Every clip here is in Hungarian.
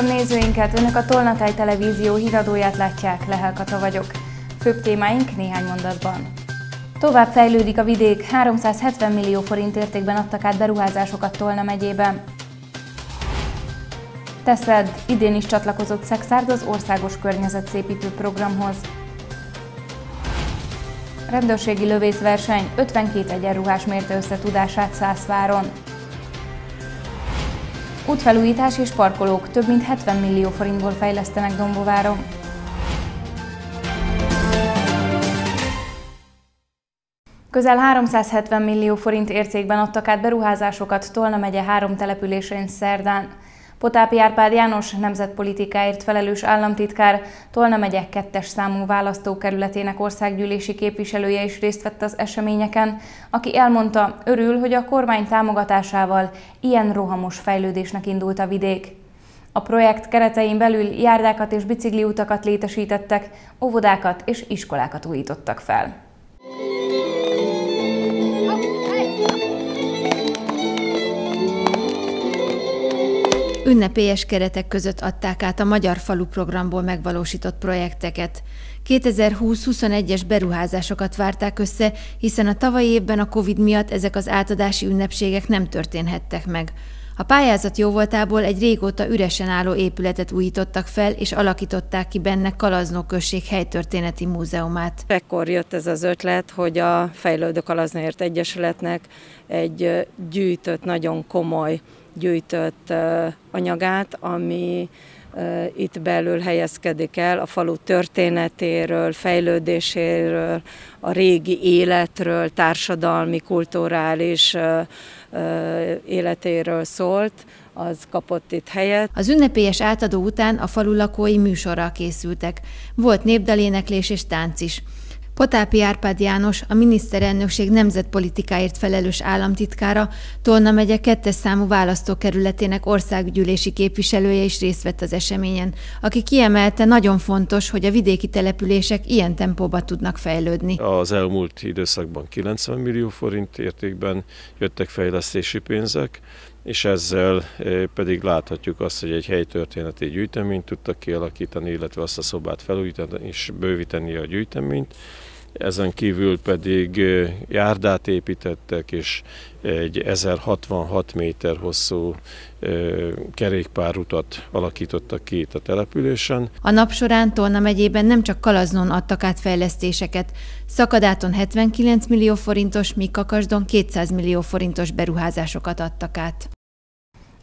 Köszöntöm nézőinket, Önök a Tolnatáj Televízió híradóját látják, Lehel Kata vagyok. Főbb témáink néhány mondatban. Tovább fejlődik a vidék, 370 millió forint értékben adtak át beruházásokat Tolna megyében. Teszed, idén is csatlakozott Szexárd az országos környezetszépítő programhoz. Rendőrségi lövészverseny, 52 egyenruhás mérte össze tudását Szászváron. Útfelújítás és parkolók több mint 70 millió forintból fejlesztenek Dombováron. Közel 370 millió forint értékben adtak át beruházásokat Tolna megye három településén szerdán. Potápi Árpád János nemzetpolitikáért felelős államtitkár Tolna megye kettes számú választókerületének országgyűlési képviselője is részt vett az eseményeken, aki elmondta, örül, hogy a kormány támogatásával ilyen rohamos fejlődésnek indult a vidék. A projekt keretein belül járdákat és bicikliutakat létesítettek, óvodákat és iskolákat újítottak fel. Ünnepélyes keretek között adták át a Magyar Falu programból megvalósított projekteket. 2020-21-es beruházásokat várták össze, hiszen a tavalyi évben a Covid miatt ezek az átadási ünnepségek nem történhettek meg. A pályázat jóvoltából egy régóta üresen álló épületet újítottak fel, és alakították ki benne Kalaznó község helytörténeti múzeumát. Ekkor jött ez az ötlet, hogy a Fejlődő Kalaznóért Egyesületnek egy gyűjtött, nagyon komoly gyűjtött anyagát, ami itt belül helyezkedik el a falu történetéről, fejlődéséről, a régi életről, társadalmi, kulturális életéről szólt, az kapott itt helyet. Az ünnepélyes átadó után a falu lakói műsorral készültek. Volt népdaléneklés és tánc is. Potápi Árpád János, a miniszterelnökség nemzetpolitikáért felelős államtitkára, Tolna megye kettes számú választókerületének országgyűlési képviselője is részt vett az eseményen, aki kiemelte, nagyon fontos, hogy a vidéki települések ilyen tempóba tudnak fejlődni. Az elmúlt időszakban 90 millió forint értékben jöttek fejlesztési pénzek, és ezzel pedig láthatjuk azt, hogy egy helytörténeti gyűjteményt tudtak kialakítani, illetve azt a szobát felújítani és bővíteni a gyűjteményt. Ezen kívül pedig járdát építettek, és egy 1066 méter hosszú kerékpárutat alakítottak ki itt a településen. A nap során Tolna megyében nem csak Kalaznon adtak át fejlesztéseket, Szakadáton 79 millió forintos, míg Kakasdon 200 millió forintos beruházásokat adtak át.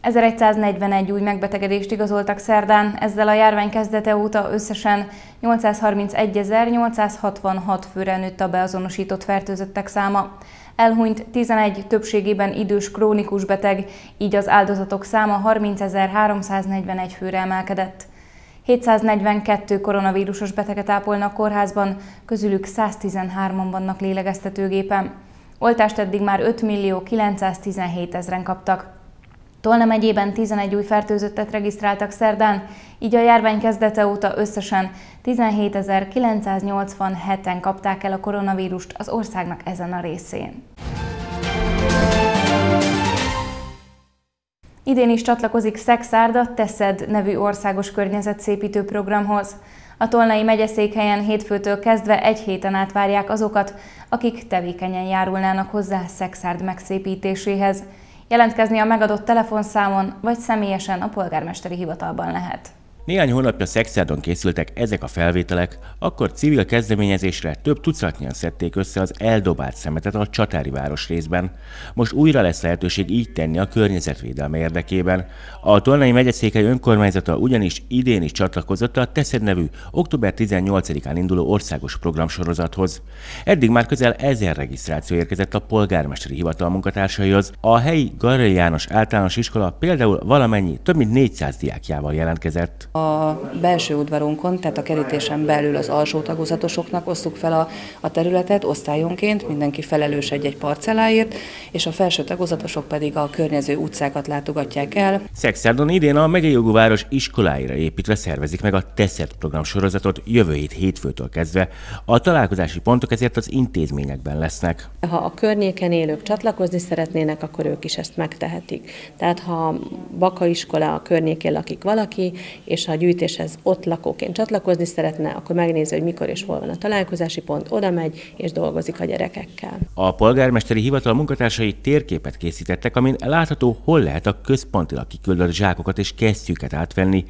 1141 új megbetegedést igazoltak szerdán, ezzel a járvány kezdete óta összesen 831.866 főre nőtt a beazonosított fertőzöttek száma. Elhunyt 11 többségében idős krónikus beteg, így az áldozatok száma 30.341 főre emelkedett. 742 koronavírusos beteget ápolnak kórházban, közülük 113-an vannak lélegeztetőgépen. Oltást eddig már 5 millió 917 ezren kaptak. Tolna megyében 11 új fertőzöttet regisztráltak szerdán, így a járvány kezdete óta összesen 17.987-en kapták el a koronavírust az országnak ezen a részén. Idén is csatlakozik Szexárda Teszed nevű országos környezetszépítő programhoz. A Tolnai megyeszékhelyen hétfőtől kezdve egy héten át várják azokat, akik tevékenyen járulnának hozzá Szexárd megszépítéséhez. Jelentkezni a megadott telefonszámon vagy személyesen a polgármesteri hivatalban lehet. Néhány hónapja Szexádon készültek ezek a felvételek, akkor civil kezdeményezésre több tucatnyian szedték össze az eldobált szemetet a Csatári város részben. Most újra lesz lehetőség így tenni a környezetvédelme érdekében. A Tolnai megyeszékely önkormányzata ugyanis idén is csatlakozott a Teszed nevű október 18-án induló országos programsorozathoz. Eddig már közel ezer regisztráció érkezett a polgármesteri hivatal munkatársaihoz. A helyi Garrai János általános iskola például valamennyi több mint 400 diákjával jelentkezett A belső udvarunkon, tehát a kerítésen belül az alsó tagozatosoknak osztuk fel a, a területet osztályonként, mindenki felelős egy-egy parcelláért, és a felső tagozatosok pedig a környező utcákat látogatják el. Szexárdon idén a megyei jogú város iskoláira építve szervezik meg a TESZET program sorozatot jövő hét hétfőtől kezdve. A találkozási pontok ezért az intézményekben lesznek. Ha a környéken élők csatlakozni szeretnének, akkor ők is ezt megtehetik. Tehát ha Baka iskola a környékén lakik valaki, és ha a gyűjtéshez ott lakóként csatlakozni szeretne, akkor megnézi, hogy mikor és hol van a találkozási pont, oda megy és dolgozik a gyerekekkel. A polgármesteri hivatal munkatársai térképet készítettek, amin látható, hol lehet a központilag kiküldött zsákokat és kesztyűket átvenni.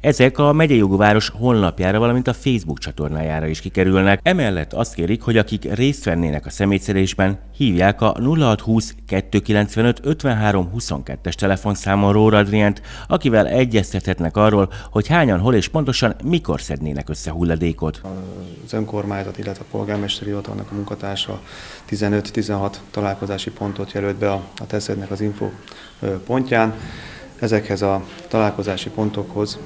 Ezek a megyei jogú honlapjára, valamint a Facebook csatornájára is kikerülnek. Emellett azt kérik, hogy akik részt vennének a személyszerésben, hívják a 0620 295 53 22-es telefonszámon Róra Adrient, akivel egyeztethetnek arról, hogy hányan, hol és pontosan mikor szednének össze hulladékot. Az önkormányzat, illetve a polgármesteri hivatalnak a munkatársa 15-16 találkozási pontot jelölt be a, a teszednek az info pontján. Ezekhez a találkozási pontokhoz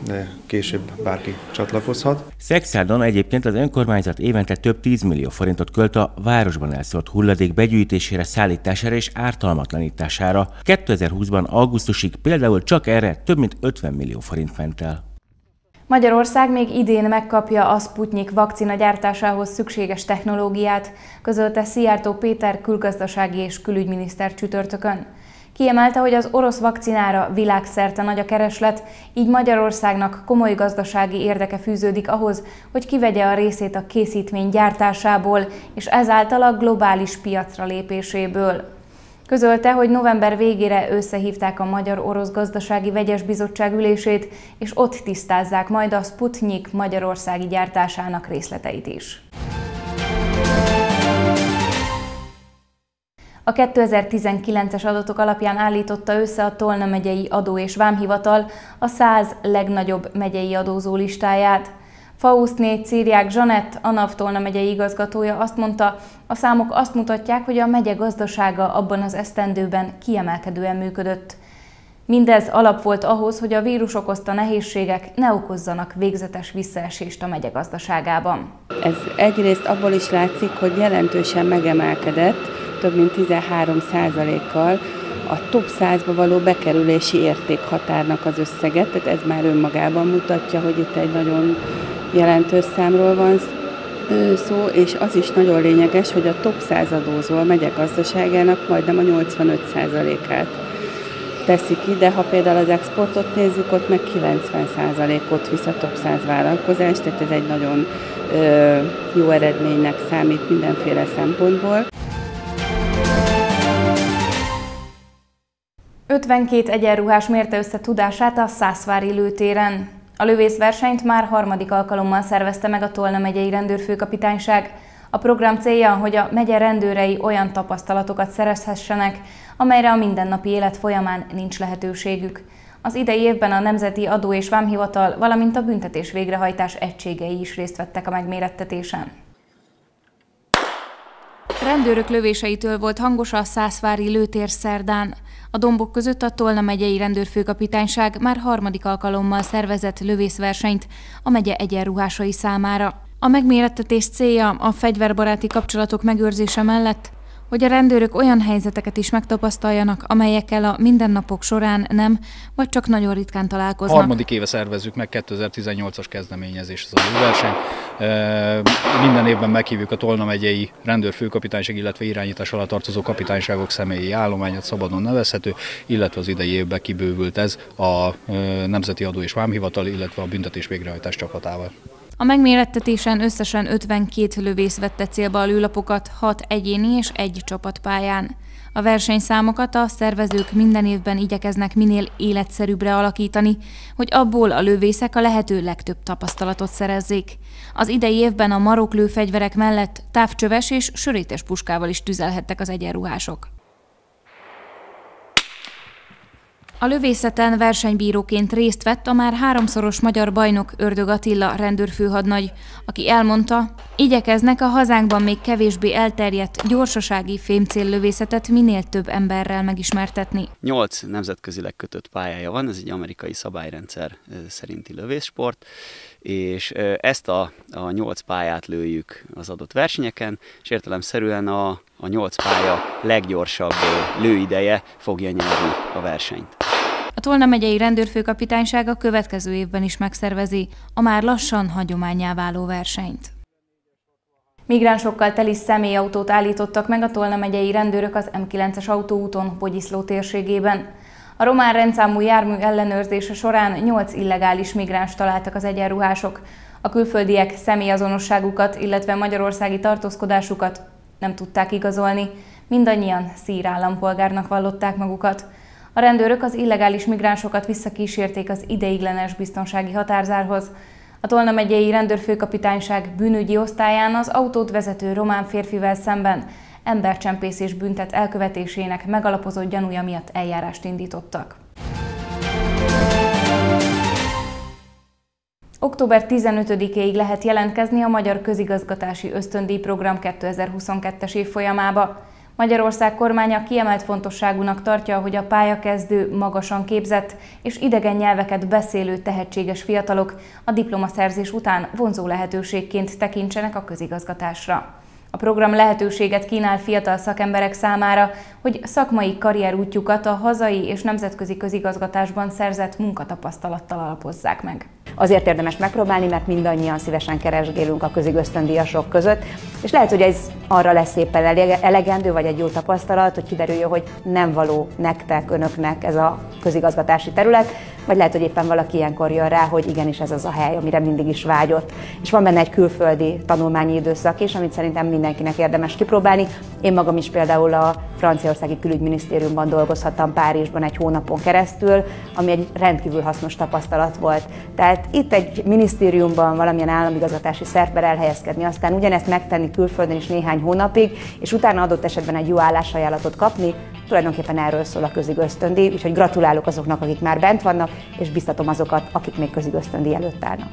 később bárki csatlakozhat. Szexárdon egyébként az önkormányzat évente több 10 millió forintot költ a városban elszólt hulladék begyűjtésére, szállítására és ártalmatlanítására. 2020-ban augusztusig például csak erre több mint 50 millió forint ment el. Magyarország még idén megkapja a Sputnik vakcina gyártásához szükséges technológiát, közölte Szijjártó Péter külgazdasági és külügyminiszter csütörtökön. Kiemelte, hogy az orosz vakcinára világszerte nagy a kereslet, így Magyarországnak komoly gazdasági érdeke fűződik ahhoz, hogy kivegye a részét a készítmény gyártásából, és ezáltal a globális piacra lépéséből. Közölte, hogy november végére összehívták a Magyar-Orosz Gazdasági Vegyes Bizottság ülését, és ott tisztázzák majd a Sputnik magyarországi gyártásának részleteit is. A 2019-es adatok alapján állította össze a Tolna megyei adó és vámhivatal a 100 legnagyobb megyei adózó listáját. Faustné Círiák Zsanett, a NAV Tolna megyei igazgatója azt mondta, a számok azt mutatják, hogy a megye gazdasága abban az esztendőben kiemelkedően működött. Mindez alap volt ahhoz, hogy a vírus okozta nehézségek ne okozzanak végzetes visszaesést a megye gazdaságában. Ez egyrészt abból is látszik, hogy jelentősen megemelkedett, több mint 13 kal a top 100-ba való bekerülési értékhatárnak az összeget, tehát ez már önmagában mutatja, hogy itt egy nagyon jelentős számról van szó, és az is nagyon lényeges, hogy a top 100 adózó a megye gazdaságának majdnem a 85%-át teszi ki, de ha például az exportot nézzük, ott meg 90%-ot visz a top 100 vállalkozás, tehát ez egy nagyon ö, jó eredménynek számít mindenféle szempontból. 52 egyenruhás mérte össze tudását a Szászvári lőtéren. A lövészversenyt már harmadik alkalommal szervezte meg a Tolna megyei rendőrfőkapitányság. A program célja, hogy a megye rendőrei olyan tapasztalatokat szerezhessenek, amelyre a mindennapi élet folyamán nincs lehetőségük. Az idei évben a Nemzeti Adó és Vámhivatal, valamint a büntetés végrehajtás egységei is részt vettek a megmérettetésen. Rendőrök lövéseitől volt hangos a Szászvári lőtér szerdán. A dombok között a Tolna megyei rendőrfőkapitányság már harmadik alkalommal szervezett lövészversenyt a megye egyenruhásai számára. A megmérettetés célja a fegyverbaráti kapcsolatok megőrzése mellett hogy a rendőrök olyan helyzeteket is megtapasztaljanak, amelyekkel a mindennapok során nem, vagy csak nagyon ritkán találkoznak. Harmadik éve szervezzük meg 2018-as kezdeményezés az a verseny. Minden évben meghívjuk a Tolna megyei rendőrfőkapitányság, illetve irányítás alatt tartozó kapitányságok személyi állományát szabadon nevezhető, illetve az idei évben kibővült ez a Nemzeti Adó és Vámhivatal, illetve a büntetés végrehajtás csapatával. A megmérettetésen összesen 52 lövész vette célba a lőlapokat 6 egyéni és egy csapatpályán. A versenyszámokat a szervezők minden évben igyekeznek minél életszerűbbre alakítani, hogy abból a lövészek a lehető legtöbb tapasztalatot szerezzék. Az idei évben a maroklő fegyverek mellett távcsöves és sörétes puskával is tüzelhettek az egyenruhások. A lövészeten versenybíróként részt vett a már háromszoros magyar bajnok Ördög Attila rendőrfőhadnagy, aki elmondta, igyekeznek a hazánkban még kevésbé elterjedt gyorsasági fémcéllövészetet minél több emberrel megismertetni. Nyolc nemzetközileg kötött pályája van, ez egy amerikai szabályrendszer szerinti lövészsport, és ezt a, a nyolc pályát lőjük az adott versenyeken, és értelemszerűen a, a nyolc pálya leggyorsabb lőideje fogja nyerni a versenyt. A Tolna megyei rendőrfőkapitányság a következő évben is megszervezi a már lassan hagyományá váló versenyt. Migránsokkal teli személyautót állítottak meg a Tolna megyei rendőrök az M9-es autóúton Bogyiszló térségében. A román rendszámú jármű ellenőrzése során 8 illegális migráns találtak az egyenruhások. A külföldiek személyazonosságukat, illetve magyarországi tartózkodásukat nem tudták igazolni. Mindannyian szír állampolgárnak vallották magukat. A rendőrök az illegális migránsokat visszakísérték az ideiglenes biztonsági határzárhoz. A Tolna megyei rendőrfőkapitányság bűnügyi osztályán az autót vezető román férfivel szemben embercsempészés büntet elkövetésének megalapozott gyanúja miatt eljárást indítottak. Október 15-ig lehet jelentkezni a Magyar Közigazgatási Ösztöndíj Program 2022-es évfolyamába. Magyarország kormánya kiemelt fontosságúnak tartja, hogy a pályakezdő, magasan képzett és idegen nyelveket beszélő tehetséges fiatalok a diplomaszerzés után vonzó lehetőségként tekintsenek a közigazgatásra. A program lehetőséget kínál fiatal szakemberek számára, hogy szakmai karrierútjukat a hazai és nemzetközi közigazgatásban szerzett munkatapasztalattal alapozzák meg. Azért érdemes megpróbálni, mert mindannyian szívesen keresgélünk a közigösztöndíjasok között, és lehet, hogy ez arra lesz szépen elegendő, vagy egy jó tapasztalat, hogy kiderüljön, hogy nem való nektek, önöknek ez a közigazgatási terület, vagy lehet, hogy éppen valaki ilyenkor jön rá, hogy igenis ez az a hely, amire mindig is vágyott. És van benne egy külföldi tanulmányi időszak is, amit szerintem mindenkinek érdemes kipróbálni. Én magam is például a franciaországi külügyminisztériumban dolgozhattam Párizsban egy hónapon keresztül, ami egy rendkívül hasznos tapasztalat volt. Tehát itt egy minisztériumban valamilyen államigazgatási szervben elhelyezkedni, aztán ugyanezt megtenni külföldön is néhány hónapig, és utána adott esetben egy jó állásajánlatot kapni, tulajdonképpen erről szól a közigösztöndíj, úgyhogy gratulálok azoknak, akik már bent vannak, és biztatom azokat, akik még közigösztöndíj előtt állnak.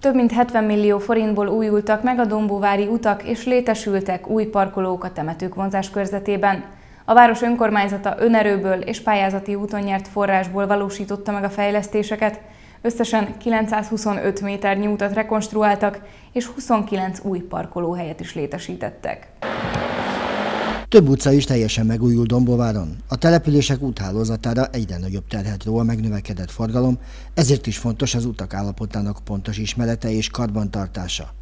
Több mint 70 millió forintból újultak meg a Dombóvári utak, és létesültek új parkolók a temetők vonzás körzetében. A város önkormányzata önerőből és pályázati úton nyert forrásból valósította meg a fejlesztéseket. Összesen 925 méternyi utat rekonstruáltak, és 29 új parkolóhelyet is létesítettek. Több utca is teljesen megújul Dombováron. A települések úthálózatára egyre nagyobb terhet ró a megnövekedett forgalom, ezért is fontos az utak állapotának pontos ismerete és karbantartása.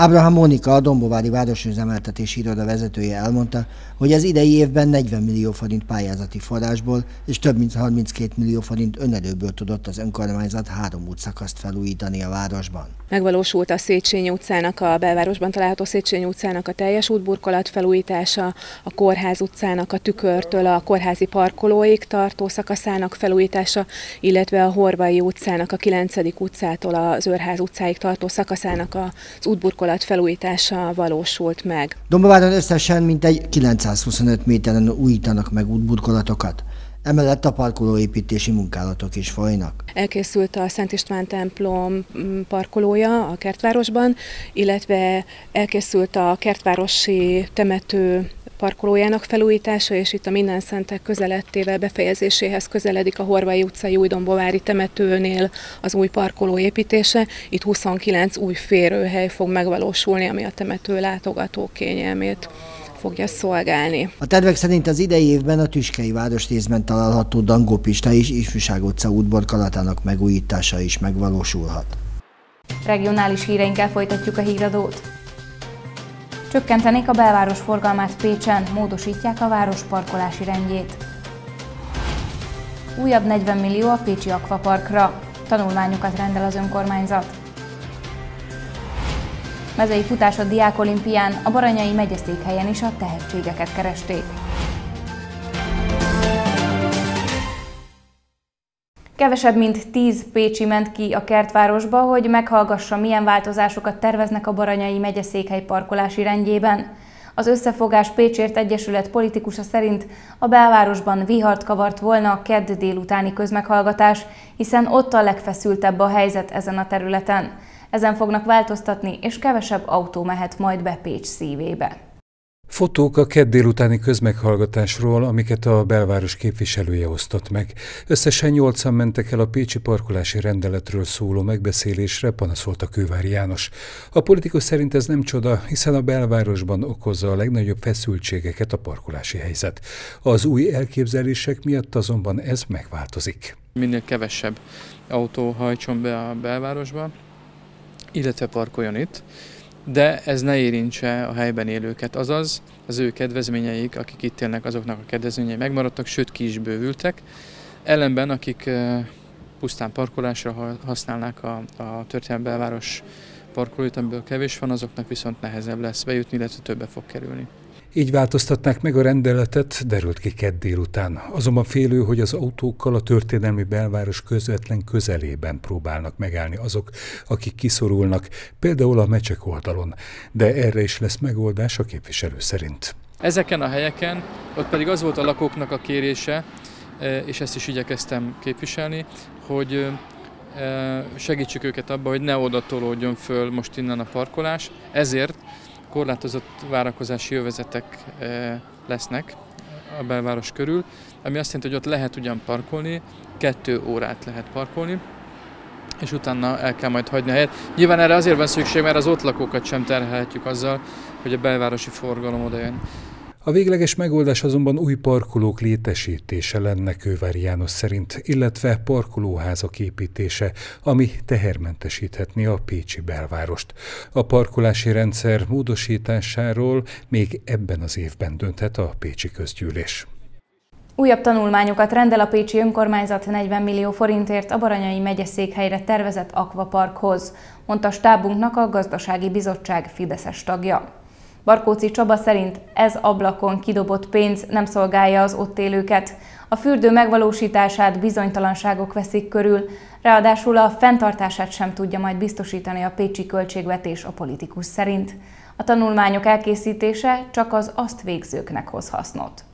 Ábrahám Mónika, a Dombovári Városüzemeltetési Iroda vezetője elmondta, hogy az idei évben 40 millió forint pályázati forrásból és több mint 32 millió forint önerőből tudott az önkormányzat három útszakaszt felújítani a városban. Megvalósult a Széchenyi utcának, a belvárosban található Széchenyi utcának a teljes útburkolat felújítása, a Kórház utcának a tükörtől a kórházi parkolóig tartó szakaszának felújítása, illetve a Horvai utcának a 9. utcától az Őrház utcáig tartó szakaszának az útburkolat felújítása valósult meg. Dombováron összesen mintegy 925 méteren újítanak meg útburkolatokat. Emellett a parkolóépítési munkálatok is folynak. Elkészült a Szent István templom mm, parkolója a kertvárosban, illetve elkészült a kertvárosi temető parkolójának felújítása, és itt a Minden Szentek közelettével befejezéséhez közeledik a Horvai utcai újdombovári temetőnél az új parkoló építése. Itt 29 új férőhely fog megvalósulni, ami a temető látogató kényelmét fogja szolgálni. A tervek szerint az idei évben a Tüskei városrészben található Dangópista és Ifjúság utca útborkalatának megújítása is megvalósulhat. Regionális híreinkkel folytatjuk a híradót. Csökkentenék a belváros forgalmát Pécsen, módosítják a város parkolási rendjét. Újabb 40 millió a Pécsi Akvaparkra. Tanulmányokat rendel az önkormányzat. Mezei futás a Diák Olimpián, a Baranyai megyeszékhelyen is a tehetségeket keresték. Kevesebb mint 10 Pécsi ment ki a kertvárosba, hogy meghallgassa, milyen változásokat terveznek a Baranyai megyeszékhely parkolási rendjében. Az összefogás Pécsért Egyesület politikusa szerint a belvárosban vihart kavart volna a kedd délutáni közmeghallgatás, hiszen ott a legfeszültebb a helyzet ezen a területen. Ezen fognak változtatni, és kevesebb autó mehet majd be Pécs szívébe. Fotók a kedd délutáni közmeghallgatásról, amiket a belváros képviselője osztott meg. Összesen nyolcan mentek el a Pécsi parkolási rendeletről szóló megbeszélésre, panaszolta Kővári János. A politikus szerint ez nem csoda, hiszen a belvárosban okozza a legnagyobb feszültségeket a parkolási helyzet. Az új elképzelések miatt azonban ez megváltozik. Minél kevesebb autó hajtson be a belvárosba, illetve parkoljon itt, de ez ne érintse a helyben élőket, azaz az ő kedvezményeik, akik itt élnek, azoknak a kedvezményei megmaradtak, sőt ki is bővültek. Ellenben, akik pusztán parkolásra használnák a, a történelmi belváros parkolóit, amiből kevés van, azoknak viszont nehezebb lesz bejutni, illetve többe fog kerülni. Így változtatnák meg a rendeletet, derült ki kedd délután. Azonban félő, hogy az autókkal a történelmi belváros közvetlen közelében próbálnak megállni azok, akik kiszorulnak, például a mecsek oldalon. De erre is lesz megoldás a képviselő szerint. Ezeken a helyeken, ott pedig az volt a lakóknak a kérése, e, és ezt is igyekeztem képviselni, hogy e, segítsük őket abba, hogy ne oda tolódjon föl most innen a parkolás. Ezért korlátozott várakozási jövezetek eh, lesznek a belváros körül, ami azt jelenti, hogy ott lehet ugyan parkolni, kettő órát lehet parkolni, és utána el kell majd hagyni a helyet. Nyilván erre azért van szükség, mert az ott lakókat sem terhelhetjük azzal, hogy a belvárosi forgalom oda jön. A végleges megoldás azonban új parkolók létesítése lenne Kővári János szerint, illetve parkolóházak építése, ami tehermentesíthetné a Pécsi belvárost. A parkolási rendszer módosításáról még ebben az évben dönthet a Pécsi közgyűlés. Újabb tanulmányokat rendel a Pécsi önkormányzat 40 millió forintért a Baranyai megyeszékhelyre tervezett akvaparkhoz, mondta stábunknak a gazdasági bizottság Fideszes tagja. Barkóci Csaba szerint ez ablakon kidobott pénz nem szolgálja az ott élőket. A fürdő megvalósítását bizonytalanságok veszik körül, ráadásul a fenntartását sem tudja majd biztosítani a pécsi költségvetés a politikus szerint. A tanulmányok elkészítése csak az azt végzőknek hoz hasznot.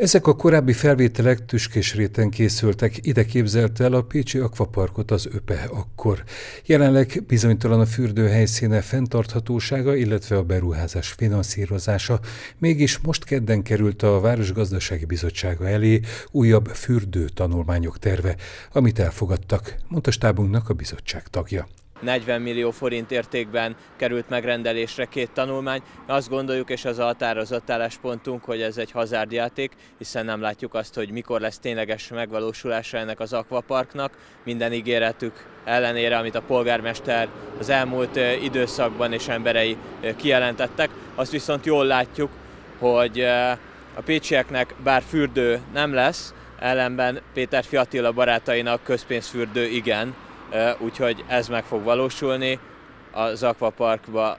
Ezek a korábbi felvételek tüskés réten készültek, ide képzelte el a Pécsi Akvaparkot az ÖPE akkor. Jelenleg bizonytalan a fürdő helyszíne fenntarthatósága, illetve a beruházás finanszírozása, mégis most kedden került a Városgazdasági Bizottsága elé újabb fürdő tanulmányok terve, amit elfogadtak, mondta stábunknak a bizottság tagja. 40 millió forint értékben került megrendelésre két tanulmány. Azt gondoljuk, és az a határozott álláspontunk, hogy ez egy hazárdjáték, hiszen nem látjuk azt, hogy mikor lesz tényleges megvalósulása ennek az akvaparknak. Minden ígéretük ellenére, amit a polgármester az elmúlt időszakban és emberei kijelentettek. Azt viszont jól látjuk, hogy a pécsieknek bár fürdő nem lesz, ellenben Péter Fiatila barátainak közpénzfürdő igen, úgyhogy ez meg fog valósulni az akvaparkba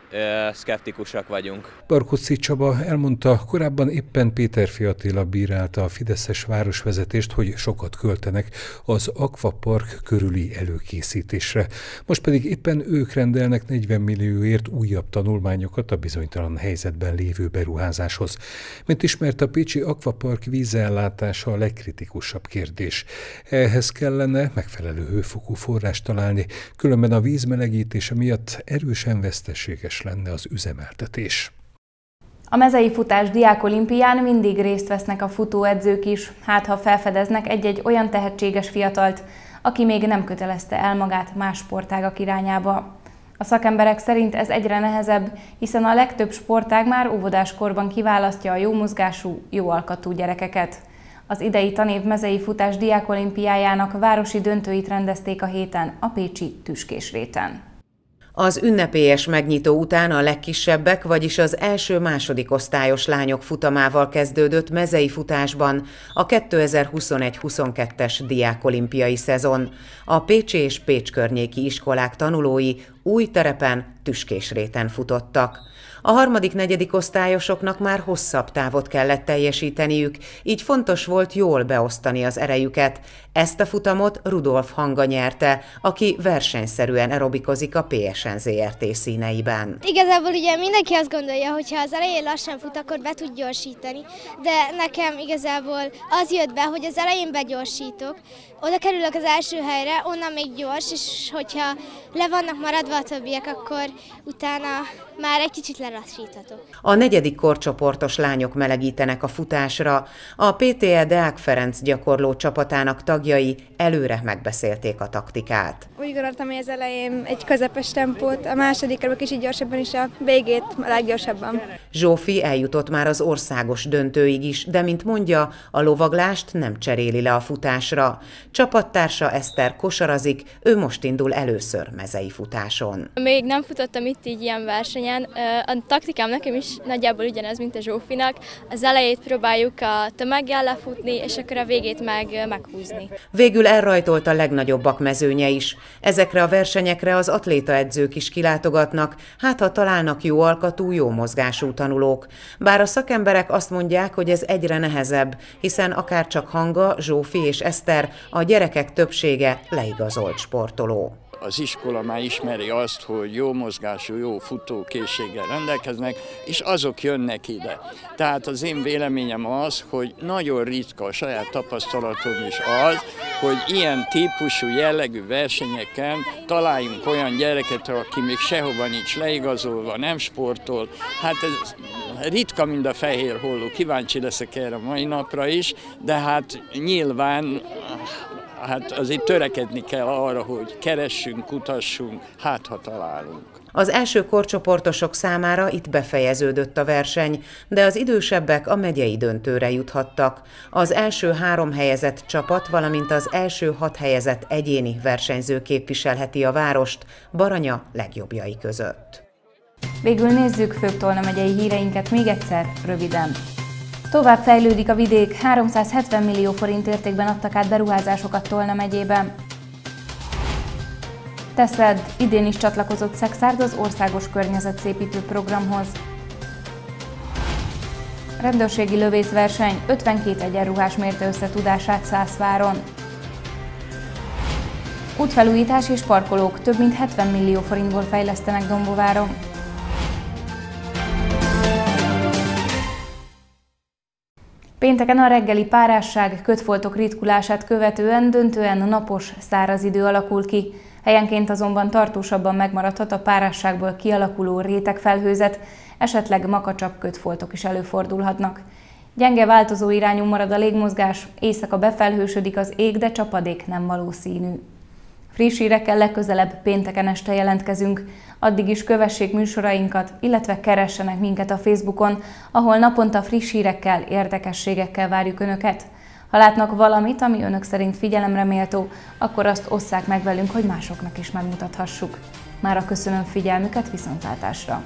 szkeptikusak vagyunk. Barkoczi Csaba elmondta, korábban éppen Péter Fiatila bírálta a Fideszes városvezetést, hogy sokat költenek az akvapark körüli előkészítésre. Most pedig éppen ők rendelnek 40 millióért újabb tanulmányokat a bizonytalan helyzetben lévő beruházáshoz. Mint ismert a Pécsi akvapark vízellátása a legkritikusabb kérdés. Ehhez kellene megfelelő hőfokú forrást találni, különben a vízmelegítése miatt erősen veszteséges lenne az üzemeltetés. A mezei futás diákolimpián mindig részt vesznek a futóedzők is, hát ha felfedeznek egy-egy olyan tehetséges fiatalt, aki még nem kötelezte el magát más sportágak irányába. A szakemberek szerint ez egyre nehezebb, hiszen a legtöbb sportág már óvodáskorban kiválasztja a jó mozgású, jó alkatú gyerekeket. Az idei tanév mezei futás diákolimpiájának városi döntőit rendezték a héten a Pécsi Tüskésréten. Az ünnepélyes megnyitó után a legkisebbek, vagyis az első-második osztályos lányok futamával kezdődött mezei futásban a 2021-22-es diákolimpiai szezon. A Pécsi és Pécs környéki iskolák tanulói új terepen, Tüskésréten futottak. A harmadik-negyedik osztályosoknak már hosszabb távot kellett teljesíteniük, így fontos volt jól beosztani az erejüket. Ezt a futamot Rudolf Hanga nyerte, aki versenyszerűen aerobikozik a PSN ZRT színeiben. Igazából ugye mindenki azt gondolja, hogy ha az elején lassan fut, akkor be tud gyorsítani, de nekem igazából az jött be, hogy az elején begyorsítok, oda kerülök az első helyre, onnan még gyors, és hogyha le vannak maradva a többiek, akkor utána már egy kicsit lelassíthatok. A negyedik korcsoportos lányok melegítenek a futásra. A PTE Deák Ferenc gyakorló csapatának tagjai előre megbeszélték a taktikát. Úgy gondoltam, hogy az elején egy közepes tempót, a másodikra kicsit gyorsabban is a végét a leggyorsabban. Zsófi eljutott már az országos döntőig is, de mint mondja, a lovaglást nem cseréli le a futásra. Csapattársa Eszter kosarazik, ő most indul először mezei futáson. Még nem futottam itt így ilyen versenyen. A taktikám nekem is nagyjából ugyanez, mint a Zsófinak. Az elejét próbáljuk a tömeggel lefutni, és akkor a végét meg meghúzni. Végül elrajtolt a legnagyobbak mezőnye is. Ezekre a versenyekre az atlétaedzők is kilátogatnak, hát ha találnak jó alkatú, jó mozgású tanulók. Bár a szakemberek azt mondják, hogy ez egyre nehezebb, hiszen akár csak Hanga, Zsófi és Eszter, a gyerekek többsége leigazolt sportoló az iskola már ismeri azt, hogy jó mozgású, jó futókészséggel rendelkeznek, és azok jönnek ide. Tehát az én véleményem az, hogy nagyon ritka a saját tapasztalatom is az, hogy ilyen típusú jellegű versenyeken találjunk olyan gyereket, aki még sehova nincs leigazolva, nem sportol. Hát ez ritka, mint a fehér holló. Kíváncsi leszek erre a mai napra is, de hát nyilván hát azért törekedni kell arra, hogy keressünk, kutassunk, hát ha találunk. Az első korcsoportosok számára itt befejeződött a verseny, de az idősebbek a megyei döntőre juthattak. Az első három helyezett csapat, valamint az első hat helyezett egyéni versenyző képviselheti a várost Baranya legjobbjai között. Végül nézzük főbb Tolna megyei híreinket még egyszer, röviden. Tovább fejlődik a vidék, 370 millió forint értékben adtak át beruházásokat Tolna megyében. Teszed idén is csatlakozott Szexárd az országos környezetszépítő programhoz. Rendőrségi lövészverseny 52 egyenruhás mérte össze tudását Szászváron. Útfelújítás és parkolók több mint 70 millió forintból fejlesztenek Dombováron. Pénteken a reggeli párásság kötfoltok ritkulását követően döntően napos, száraz idő alakul ki. Helyenként azonban tartósabban megmaradhat a párásságból kialakuló rétegfelhőzet, esetleg makacsabb kötfoltok is előfordulhatnak. Gyenge változó irányú marad a légmozgás, éjszaka befelhősödik az ég, de csapadék nem valószínű. Friss hírekkel legközelebb pénteken este jelentkezünk. Addig is kövessék műsorainkat, illetve keressenek minket a Facebookon, ahol naponta friss hírekkel, érdekességekkel várjuk Önöket. Ha látnak valamit, ami Önök szerint figyelemre méltó, akkor azt osszák meg velünk, hogy másoknak is megmutathassuk. Mára köszönöm figyelmüket, viszontlátásra!